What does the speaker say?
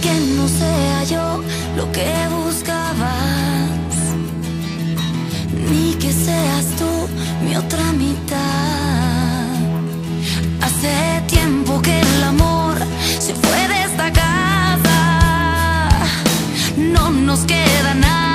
que no sea yo lo que buscabas, ni que seas tú mi otra mitad. Hace tiempo que el amor se fue de esta casa, no nos queda nada.